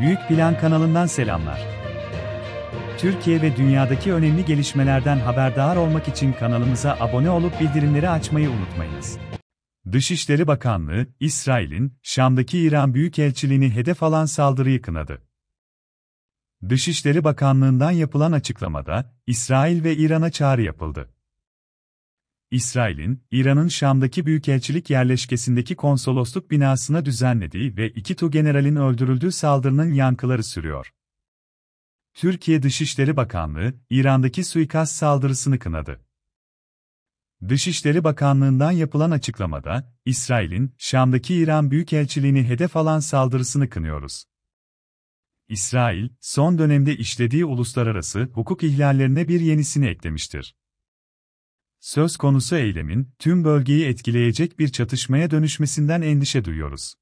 Büyük Plan kanalından selamlar. Türkiye ve dünyadaki önemli gelişmelerden haberdar olmak için kanalımıza abone olup bildirimleri açmayı unutmayınız. Dışişleri Bakanlığı, İsrail'in Şam'daki İran Büyükelçiliğini hedef alan saldırıyı kınadı. Dışişleri Bakanlığı'ndan yapılan açıklamada, İsrail ve İran'a çağrı yapıldı. İsrail'in, İran'ın Şam'daki büyükelçilik yerleşkesindeki konsolosluk binasına düzenlediği ve iki generalin öldürüldüğü saldırının yankıları sürüyor. Türkiye Dışişleri Bakanlığı, İran'daki suikast saldırısını kınadı. Dışişleri Bakanlığı'ndan yapılan açıklamada, İsrail'in, Şam'daki İran Büyükelçiliğini hedef alan saldırısını kınıyoruz. İsrail, son dönemde işlediği uluslararası hukuk ihlallerine bir yenisini eklemiştir. Söz konusu eylemin, tüm bölgeyi etkileyecek bir çatışmaya dönüşmesinden endişe duyuyoruz.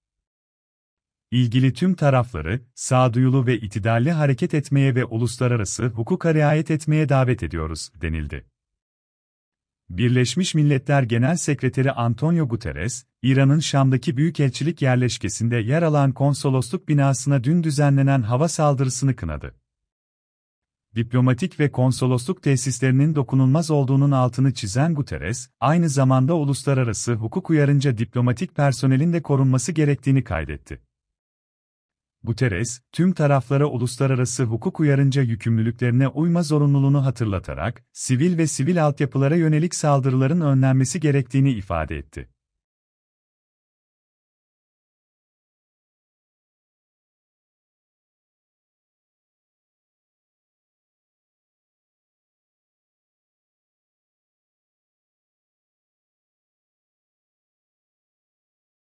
İlgili tüm tarafları, sağduyulu ve itidalli hareket etmeye ve uluslararası hukuka riayet etmeye davet ediyoruz, denildi. Birleşmiş Milletler Genel Sekreteri Antonio Guterres, İran'ın Şam'daki büyükelçilik yerleşkesinde yer alan konsolosluk binasına dün düzenlenen hava saldırısını kınadı diplomatik ve konsolosluk tesislerinin dokunulmaz olduğunun altını çizen Guterres, aynı zamanda uluslararası hukuk uyarınca diplomatik personelin de korunması gerektiğini kaydetti. Guterres, tüm taraflara uluslararası hukuk uyarınca yükümlülüklerine uyma zorunluluğunu hatırlatarak, sivil ve sivil altyapılara yönelik saldırıların önlenmesi gerektiğini ifade etti.